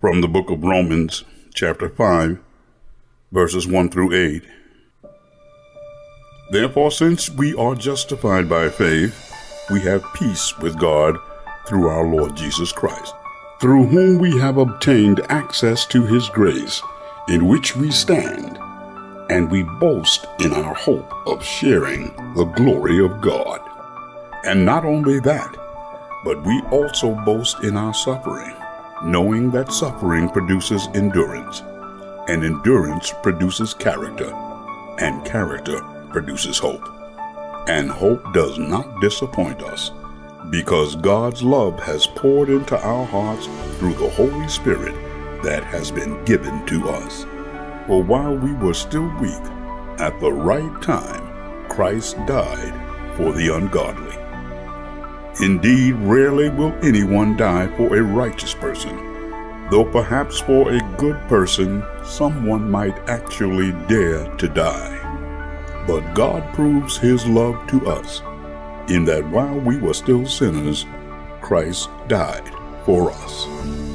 from the book of Romans, chapter 5, verses 1 through 8. Therefore, since we are justified by faith, we have peace with God through our Lord Jesus Christ, through whom we have obtained access to his grace, in which we stand, and we boast in our hope of sharing the glory of God. And not only that, but we also boast in our suffering knowing that suffering produces endurance, and endurance produces character, and character produces hope. And hope does not disappoint us, because God's love has poured into our hearts through the Holy Spirit that has been given to us. For while we were still weak, at the right time, Christ died for the ungodly. Indeed, rarely will anyone die for a righteous person, though perhaps for a good person someone might actually dare to die. But God proves his love to us, in that while we were still sinners, Christ died for us.